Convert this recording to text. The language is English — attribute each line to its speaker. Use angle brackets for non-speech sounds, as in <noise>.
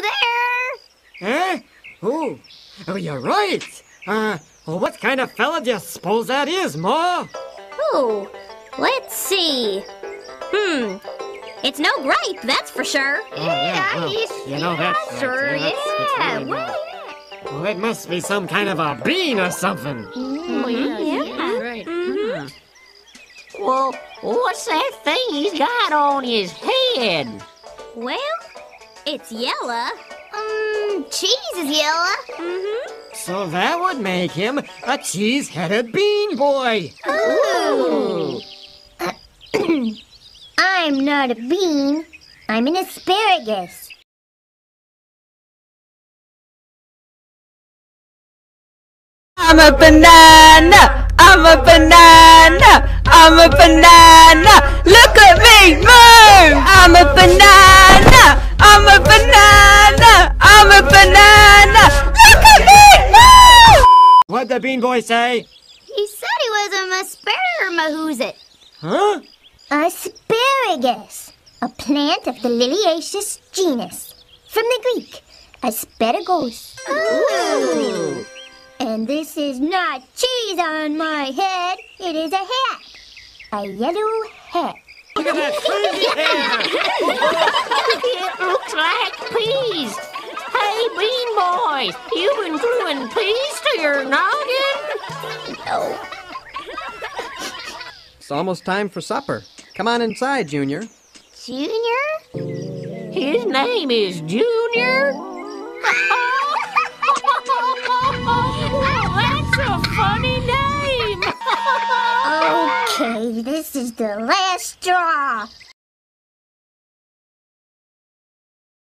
Speaker 1: there?
Speaker 2: Eh? Oh, oh, you're right. Uh, what kind of fella do you suppose that is, Ma?
Speaker 1: Oh, let's see. Hmm. It's no grape, that's for sure.
Speaker 2: Oh, yeah, well, you know that's right,
Speaker 1: sure,
Speaker 2: yeah, that's- that's
Speaker 1: yeah.
Speaker 2: really
Speaker 1: well,
Speaker 2: nice. Well, it must be some kind of a bean or something.
Speaker 1: oh, yeah, yeah.
Speaker 3: Right.
Speaker 1: Mhm.
Speaker 3: Well, what's that thing he's got on his head?
Speaker 1: Well, it's yellow. Um, cheese is yellow. Mm-hmm.
Speaker 2: So that would make him a cheese-headed bean boy.
Speaker 1: Ooh. <coughs>
Speaker 4: I'm not a bean. I'm an asparagus.
Speaker 5: I'm a banana. I'm a banana. I'm a banana. Look
Speaker 2: the bean boy say?
Speaker 1: He said he was a aspermahoozit.
Speaker 2: Huh?
Speaker 4: Asparagus, a plant of the Liliaceous genus. From the Greek, asparagus.
Speaker 1: Ooh.
Speaker 4: And this is not cheese on my head, it is a hat. A yellow hat.
Speaker 2: Look at that crazy <laughs> hair.
Speaker 3: It looks like peas. Hey, bean boys, you've been gluing peas to your noggin?
Speaker 1: No.
Speaker 6: It's almost time for supper. Come on inside, Junior.
Speaker 1: Junior?
Speaker 3: His name is Junior. Oh, that's a funny name.
Speaker 4: Okay, this is the last straw.